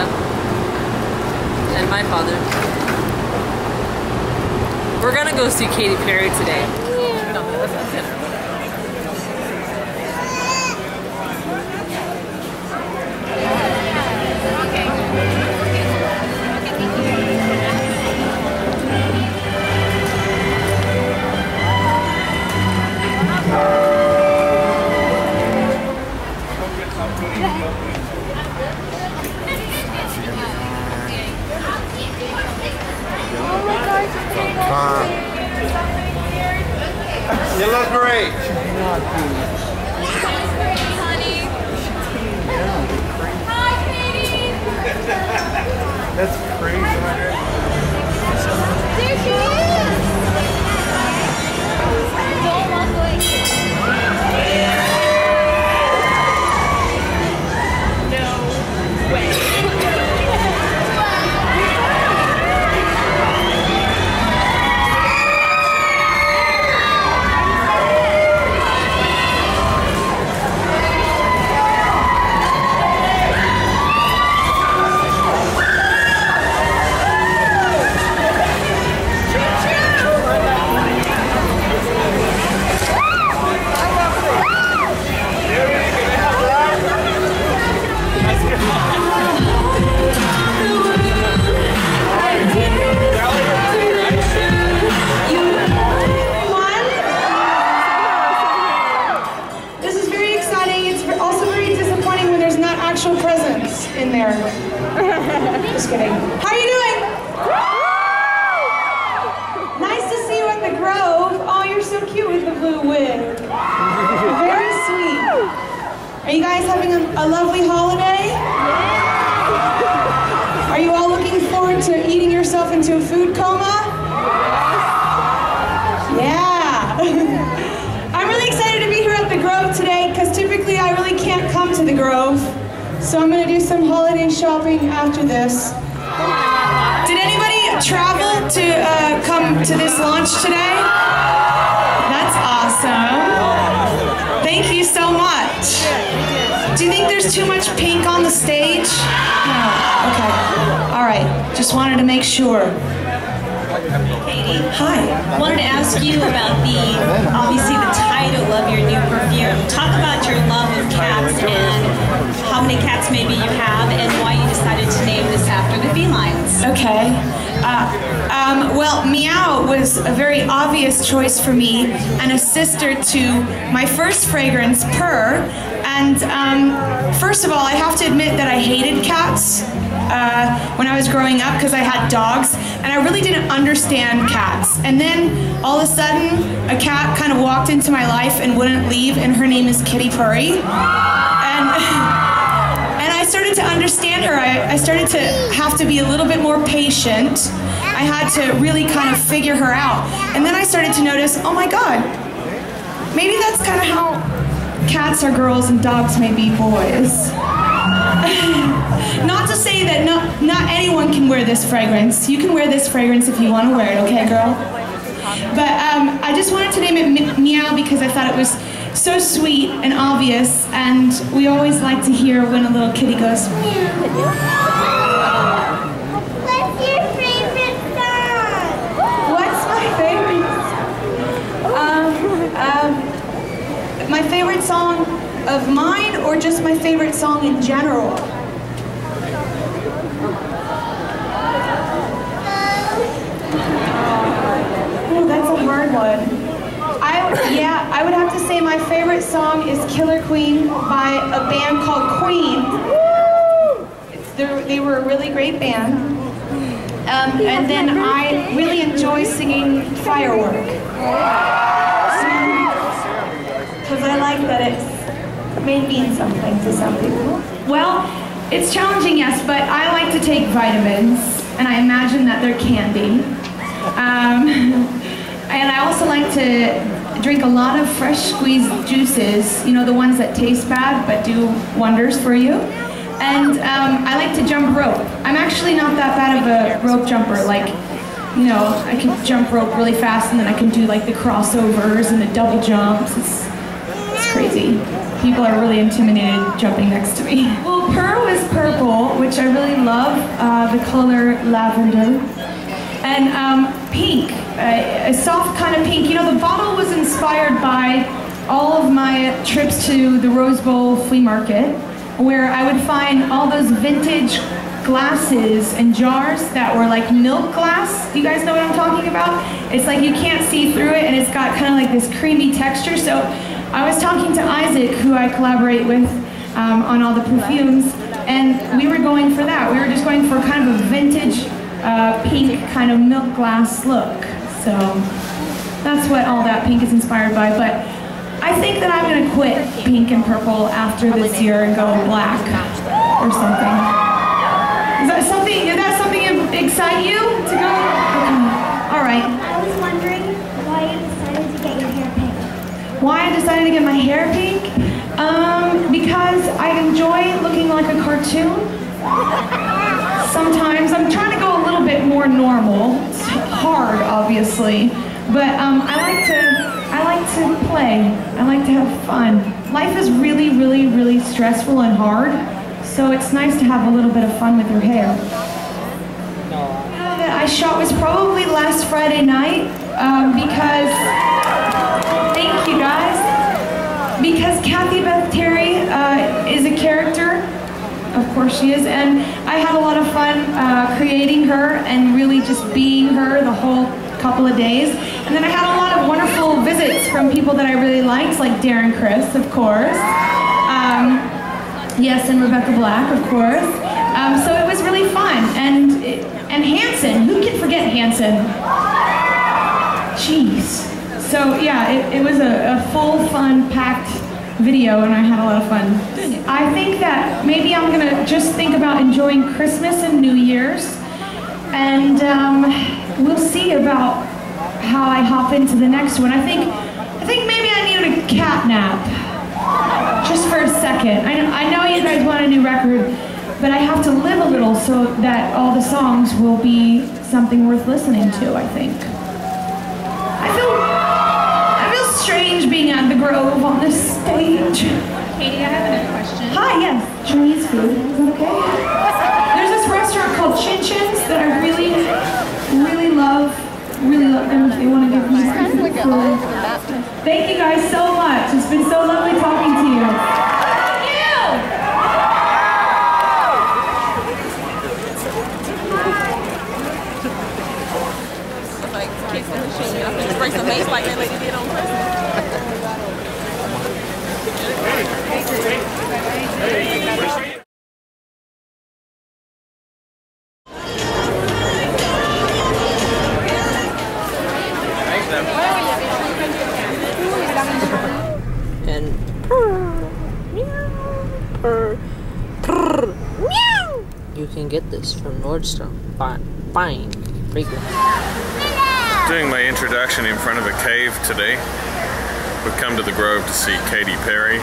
And my father. We're gonna go see Katy Perry today. You look great. Hi Katy! That's crazy. This Are you guys having a, a lovely holiday? Are you all looking forward to eating yourself into a food coma? Yeah. I'm really excited to be here at the Grove today because typically I really can't come to the Grove. So I'm going to do some holiday shopping after this. Did anybody travel to uh, come to this launch today? That's awesome. Thank you so much. Do you think there's too much pink on the stage? No. Okay. All right. Just wanted to make sure. Katy, Hi. wanted to ask you about the, obviously the title of your new perfume. Talk about your love of cats and how many cats maybe you have and why you decided to name this after the felines. Okay. Uh, um, well, Meow was a very obvious choice for me and a sister to my first fragrance, Purr. And um, first of all, I have to admit that I hated cats uh, when I was growing up because I had dogs and I really didn't understand cats. And then all of a sudden, a cat kind of walked into my life and wouldn't leave, and her name is Kitty Purry. And I started to understand her. I, I started to have to be a little bit more patient. I had to really kind of figure her out. And then I started to notice, oh my God, maybe that's kind of how cats are girls and dogs may be boys. not to say that not, not anyone can wear this fragrance. You can wear this fragrance if you want to wear it, okay, girl? But um, I just wanted to name it Me- Meow because I thought it was so sweet and obvious, and we always like to hear when a little kitty goes What's your favorite song? What's my favorite? Um, um, my favorite song of mine, or just my favorite song in general? Oh, that's a hard one. I yeah, I would have to say my favorite song is Killer Queen by a band called Queen. They were a really great band. Um, and then I really enjoy singing Firework. Because I like that it may mean something to some people. Well, it's challenging, yes, but I like to take vitamins, and I imagine that they're candy. Um, and I also like to drink a lot of fresh squeezed juices, you know, the ones that taste bad but do wonders for you. And um, I like to jump rope. I'm actually not that bad of a rope jumper. Like, you know, I can jump rope really fast and then I can do like the crossovers and the double jumps. It's crazy. People are really intimidated jumping next to me. Well, Purr is purple, which I really love, uh, the color lavender. And um, pink, a, a soft kind of pink. You know, the bottle was inspired by all of my trips to the Rose Bowl flea market, where I would find all those vintage glasses and jars that were like milk glass. You guys know what I'm talking about? It's like you can't see through it and it's got kind of like this creamy texture. So I was talking to Isaac, who I collaborate with um, on all the perfumes, and we were going for that. We were just going for kind of a vintage uh, pink kind of milk glass look. So that's what all that pink is inspired by. But I think that I'm gonna quit pink and purple after this year and go black or something. Is that something? Is that something excite you to go? Okay. All right. I was wondering why Why I decided to get my hair pink? Um, because I enjoy looking like a cartoon. Sometimes I'm trying to go a little bit more normal. It's hard, obviously, but um, I like to. I like to play. I like to have fun. Life is really, really, really stressful and hard, so it's nice to have a little bit of fun with your hair. Video that I shot was probably last Friday night um, because. Thank you guys. Because Kathy Beth Terry uh, is a character, of course she is, and I had a lot of fun uh, creating her and really just being her the whole couple of days. And then I had a lot of wonderful visits from people that I really liked, like Darren Criss, of course. Um, yes, and Rebecca Black, of course. Um, so it was really fun. And and Hanson, who can forget Hanson? Jeez. So yeah, it, it was a, a full, fun, packed video, and I had a lot of fun. I think that maybe I'm gonna just think about enjoying Christmas and New Year's, and um, we'll see about how I hop into the next one. I think, I think maybe I need a cat nap, just for a second. I know, I know you guys want a new record, but I have to live a little so that all the songs will be something worth listening to. I think. Grove on this stage. Katy, I have another question. Hi, yes, Chinese food. Is that okay? There's this restaurant called Chin Chin's that I really, really love. Really love them if they want to give me some food. Thank you guys so much. It's been so lovely talking to you. Thank you! Like, kick the machine. I'm gonna break mace like that lady did on Christmas. And purr, meow, purr, purr, meow. And you can get this from Nordstrom. Fine, fragrance. Doing my introduction in front of a cave today. We've come to the Grove to see Katy Perry.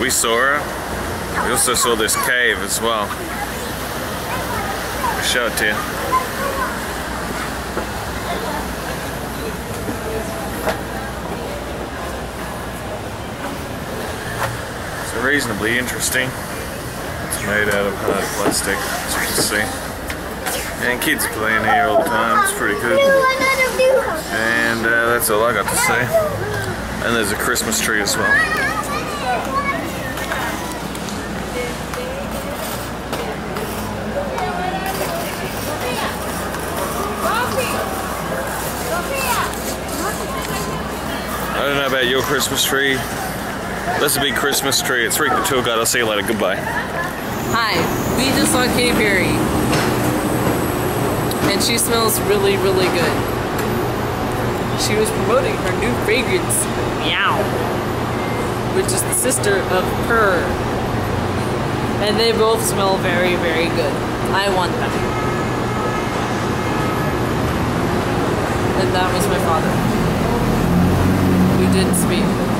We saw her. We also saw this cave as well. I'll show it to you. It's reasonably interesting. It's made out of hard plastic, as you can see. And kids playing here all the time. It's pretty good. And uh, that's all I got to say. And there's a Christmas tree as well. I don't know about your Christmas tree. That's a big Christmas tree. It's Rick the Guide. I'll see you later. Goodbye. Hi, we just saw Katy Perry. And she smells really, really good. She was promoting her new fragrance, Meow, which is the sister of Purr. And they both smell very, very good. I want them. And that was my father, who didn't speak.